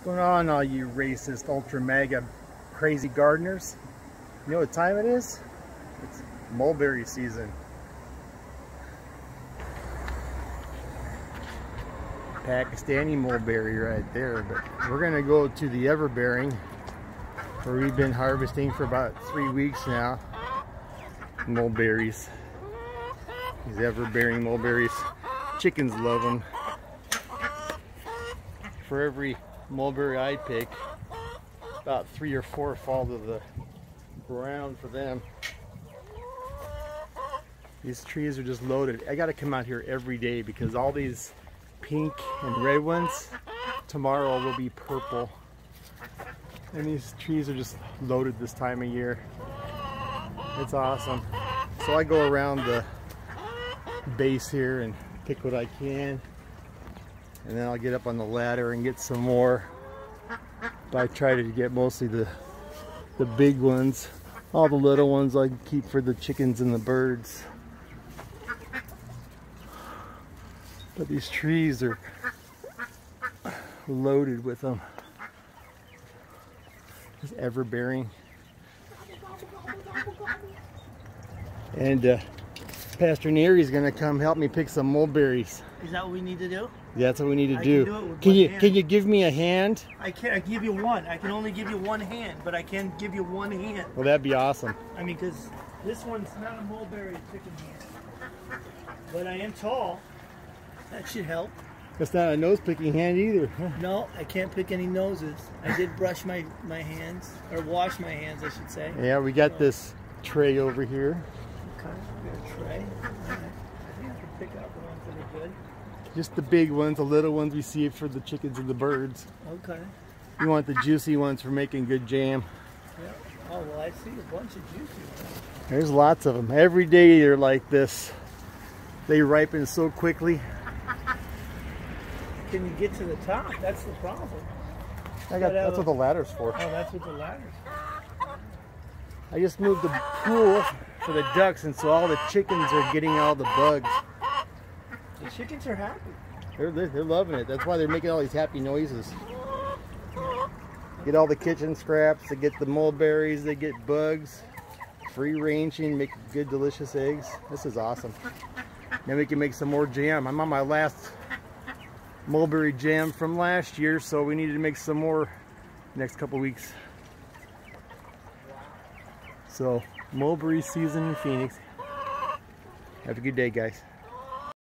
What's going on all you racist ultra mega crazy gardeners? You know what time it is? It's mulberry season. Pakistani mulberry right there, but we're gonna go to the everbearing where we've been harvesting for about three weeks now. Mulberries. These everbearing mulberries. Chickens love them. For every mulberry I pick, about three or four fall to the ground for them. These trees are just loaded. I gotta come out here every day because all these pink and red ones tomorrow will be purple. And these trees are just loaded this time of year. It's awesome. So I go around the base here and pick what I can. And then I'll get up on the ladder and get some more. But I try to get mostly the the big ones. All the little ones I keep for the chickens and the birds. But these trees are loaded with them. It's ever bearing. And uh, Pastor Neary's gonna come help me pick some mulberries. Is that what we need to do? Yeah, that's what we need to I do. can do can you hand. can you give me a hand? I can I give you one. I can only give you one hand, but I can give you one hand. Well, that'd be awesome. I mean, because this one's not a mulberry picking hand. But I am tall. That should help. That's not a nose picking hand either. No, I can't pick any noses. I did brush my, my hands, or wash my hands, I should say. Yeah, we got this tray over here. Okay, we a tray. I think I can pick out the ones that are good. Just the big ones, the little ones we see for the chickens and the birds. Okay. You want the juicy ones for making good jam. Yeah. Oh, well, I see a bunch of juicy ones. There's lots of them. Every day they're like this. They ripen so quickly. Can you get to the top? That's the problem. I got, that's uh, what the ladder's for. Oh, that's what the ladder's I just moved the pool for the ducks and so all the chickens are getting all the bugs. The chickens are happy. They're, they're, loving it. That's why they're making all these happy noises. Get all the kitchen scraps, they get the mulberries, they get bugs. Free ranging, make good delicious eggs. This is awesome. Then we can make some more jam. I'm on my last mulberry jam from last year, so we need to make some more next couple weeks. So, mulberry season in Phoenix. Have a good day, guys.